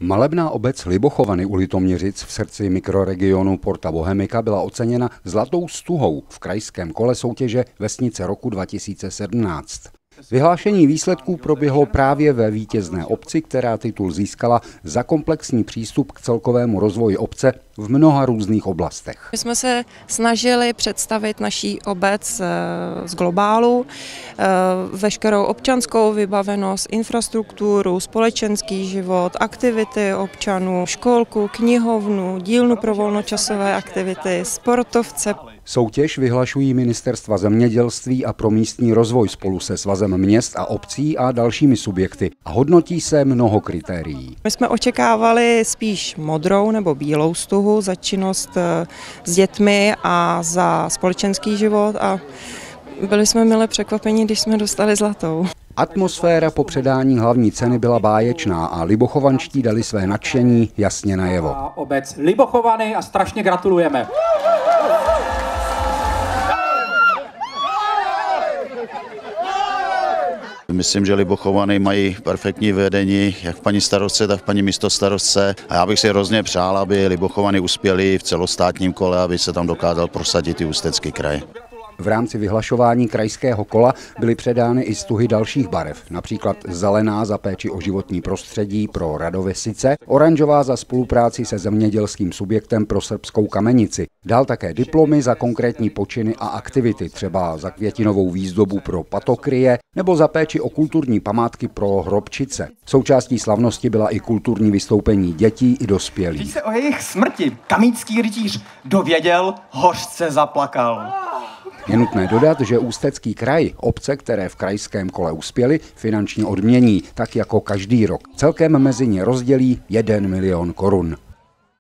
Malebná obec Libochovany u Litoměřic v srdci mikroregionu Porta Bohemika byla oceněna zlatou stuhou v krajském kole soutěže Vesnice roku 2017. Vyhlášení výsledků proběhlo právě ve vítězné obci, která titul získala za komplexní přístup k celkovému rozvoji obce v mnoha různých oblastech. My jsme se snažili představit naší obec eh, z globálu, eh, veškerou občanskou vybavenost, infrastrukturu, společenský život, aktivity občanů, školku, knihovnu, dílnu pro volnočasové aktivity, sportovce. Soutěž vyhlašují ministerstva zemědělství a pro místní rozvoj spolu se svazem měst a obcí a dalšími subjekty a hodnotí se mnoho kritérií. My jsme očekávali spíš modrou nebo bílou stuhu za činnost eh, s dětmi a za společenský život a byli jsme milé překvapení, když jsme dostali zlatou. Atmosféra po předání hlavní ceny byla báječná a Libochovanští dali své nadšení jasně najevo. Obec Libochovany a strašně gratulujeme. Myslím, že Libochovany mají perfektní vedení, jak paní starostce, tak paní místostarostce. A já bych si hrozně přál, aby Libochovany uspěli v celostátním kole, aby se tam dokázal prosadit i Ústecký kraj. V rámci vyhlašování krajského kola byly předány i stuhy dalších barev, například zelená za péči o životní prostředí pro Radovesice, oranžová za spolupráci se zemědělským subjektem pro srbskou kamenici. Dal také diplomy za konkrétní počiny a aktivity, třeba za květinovou výzdobu pro patokrie nebo za péči o kulturní památky pro hrobčice. Součástí slavnosti byla i kulturní vystoupení dětí i dospělých. Když se o jejich smrti kamícký rytíř dověděl, hořce zaplakal. Je nutné dodat, že Ústecký kraj, obce, které v krajském kole uspěly, finančně odmění, tak jako každý rok. Celkem mezi ně rozdělí 1 milion korun.